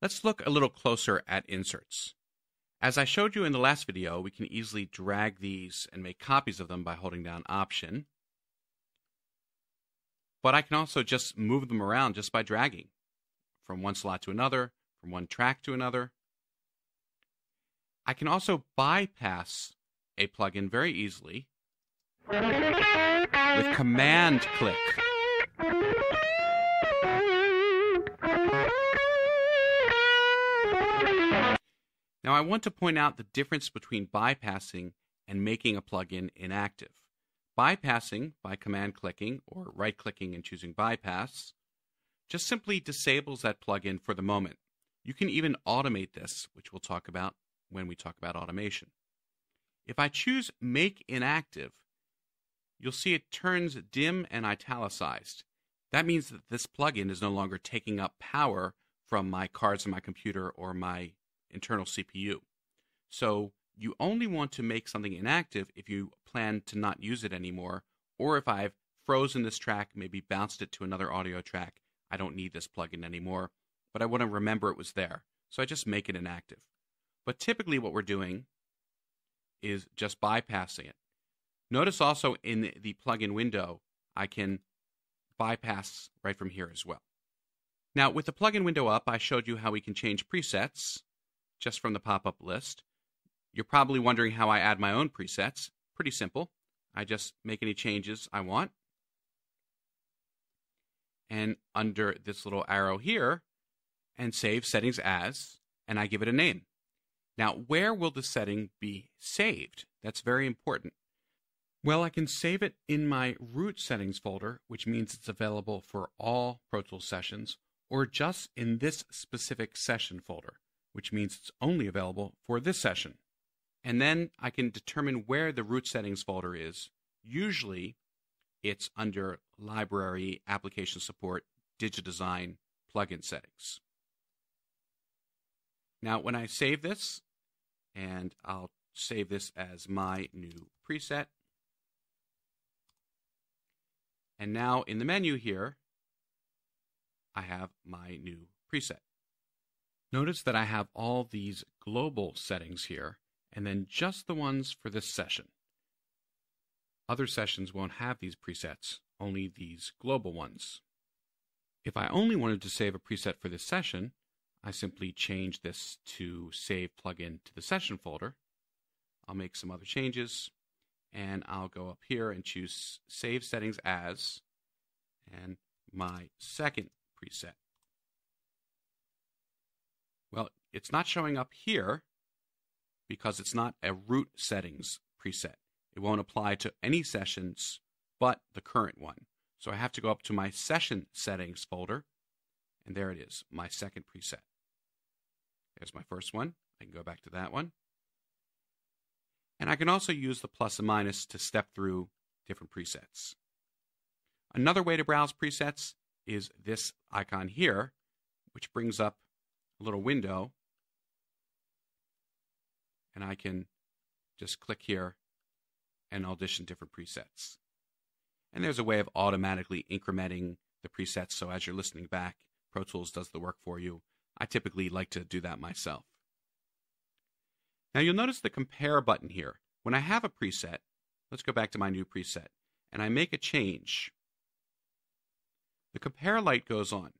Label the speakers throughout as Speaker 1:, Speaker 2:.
Speaker 1: Let's look a little closer at inserts. As I showed you in the last video, we can easily drag these and make copies of them by holding down Option. But I can also just move them around just by dragging from one slot to another, from one track to another. I can also bypass a plugin very easily with Command click. Now I want to point out the difference between bypassing and making a plugin inactive. Bypassing by command clicking or right clicking and choosing bypass just simply disables that plugin for the moment. You can even automate this, which we'll talk about when we talk about automation. If I choose make inactive, you'll see it turns dim and italicized. That means that this plugin is no longer taking up power from my cards in my computer or my internal CPU. So you only want to make something inactive if you plan to not use it anymore, or if I've frozen this track, maybe bounced it to another audio track. I don't need this plugin anymore, but I want to remember it was there. So I just make it inactive. But typically, what we're doing is just bypassing it. Notice also in the plugin window, I can bypass right from here as well. Now, with the plugin window up, I showed you how we can change presets just from the pop-up list. You're probably wondering how I add my own presets. Pretty simple. I just make any changes I want. And under this little arrow here, and save settings as, and I give it a name. Now, where will the setting be saved? That's very important. Well, I can save it in my root settings folder, which means it's available for all Pro Tools sessions, or just in this specific session folder which means it's only available for this session. And then I can determine where the root settings folder is. Usually it's under Library, Application Support, DigiDesign, Plugin Settings. Now, when I save this, and I'll save this as my new preset. And now in the menu here, I have my new preset. Notice that I have all these global settings here, and then just the ones for this session. Other sessions won't have these presets, only these global ones. If I only wanted to save a preset for this session, I simply change this to Save Plugin to the Session folder. I'll make some other changes, and I'll go up here and choose Save Settings As, and my second preset. Well, it's not showing up here because it's not a root settings preset. It won't apply to any sessions but the current one. So I have to go up to my session settings folder, and there it is, my second preset. There's my first one. I can go back to that one. And I can also use the plus and minus to step through different presets. Another way to browse presets is this icon here, which brings up a little window and I can just click here and audition different presets. And there's a way of automatically incrementing the presets so as you're listening back, Pro Tools does the work for you. I typically like to do that myself. Now you'll notice the compare button here. When I have a preset, let's go back to my new preset, and I make a change, the compare light goes on.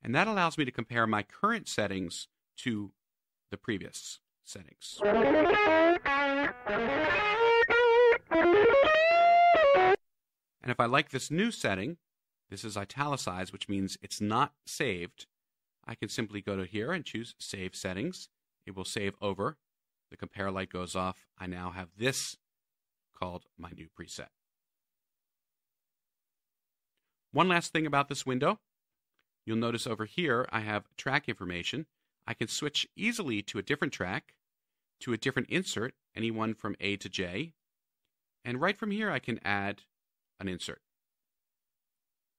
Speaker 1: And that allows me to compare my current settings to the previous settings. And if I like this new setting, this is italicized, which means it's not saved. I can simply go to here and choose Save Settings. It will save over. The compare light goes off. I now have this called my new preset. One last thing about this window. You'll notice over here I have track information. I can switch easily to a different track, to a different insert, anyone from A to J. And right from here I can add an insert.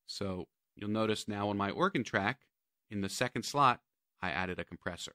Speaker 1: So you'll notice now on my organ track, in the second slot, I added a compressor.